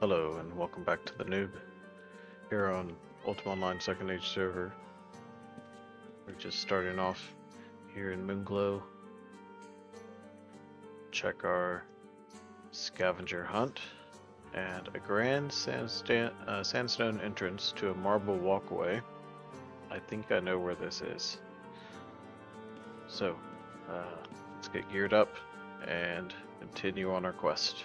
Hello and welcome back to the noob here on Ultima Online Second Age server. We're just starting off here in Moonglow. Check our scavenger hunt and a grand sandsta uh, sandstone entrance to a marble walkway. I think I know where this is. So, uh, let's get geared up and continue on our quest.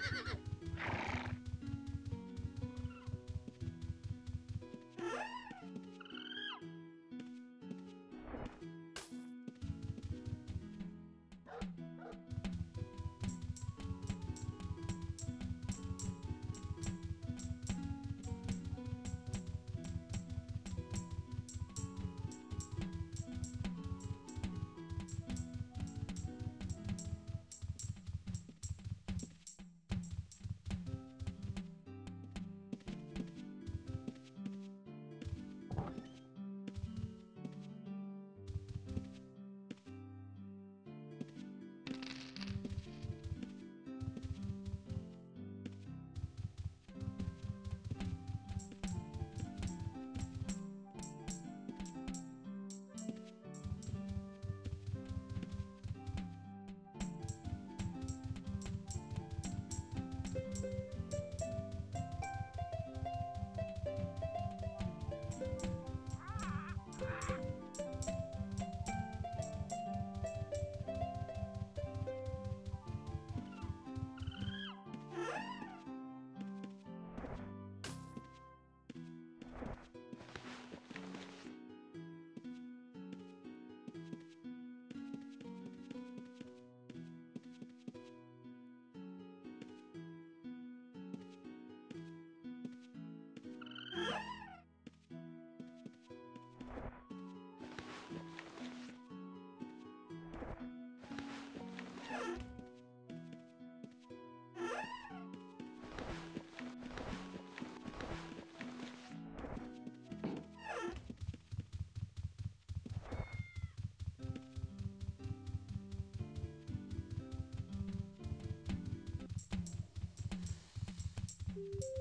you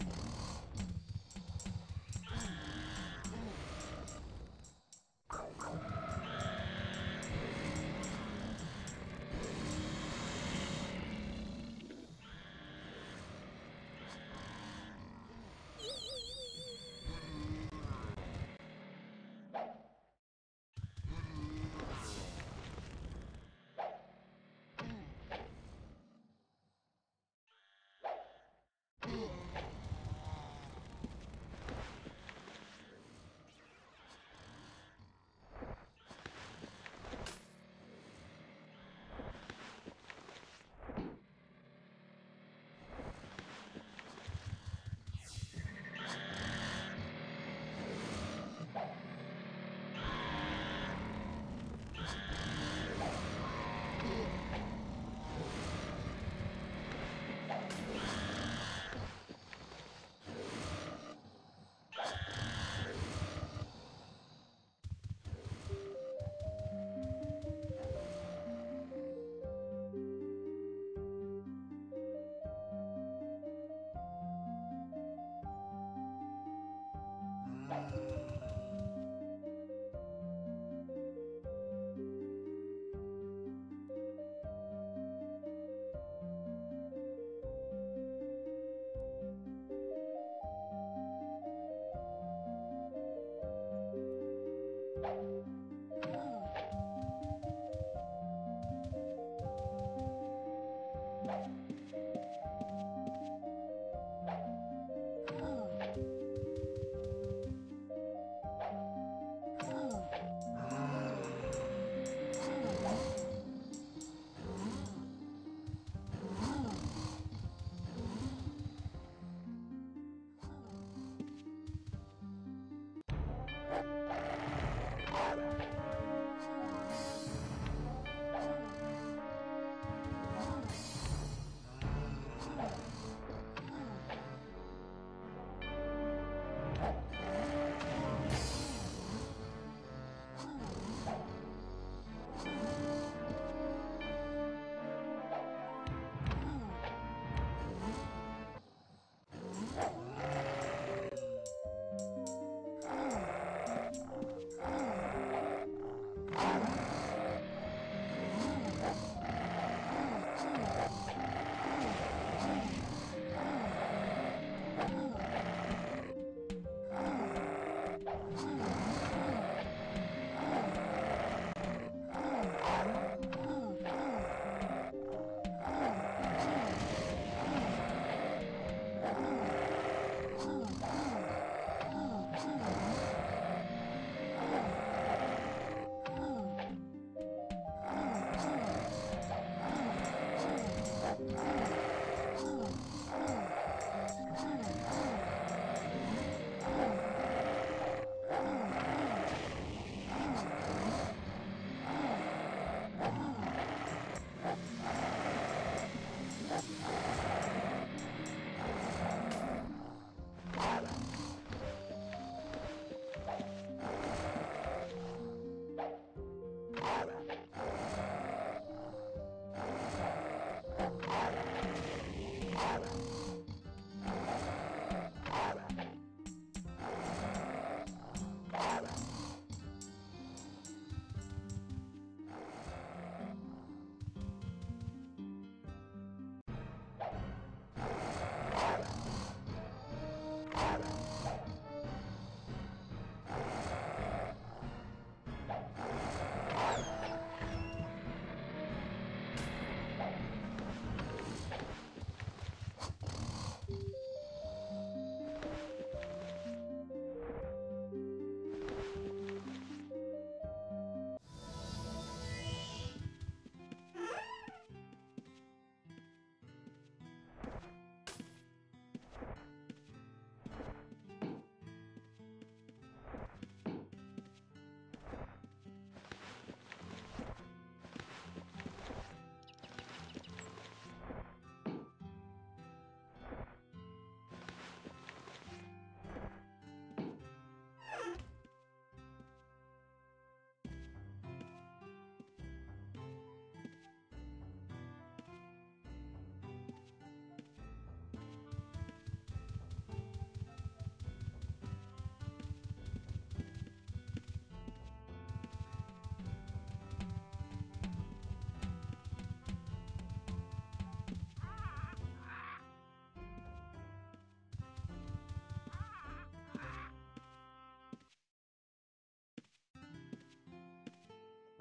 Yeah.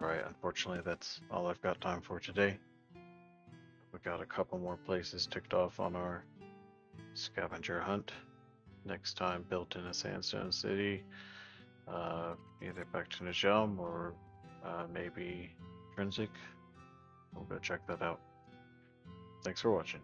Alright, unfortunately, that's all I've got time for today. We got a couple more places ticked off on our scavenger hunt. Next time, built in a sandstone city, uh, either back to Nujel'm or uh, maybe Trinsic. We'll go check that out. Thanks for watching.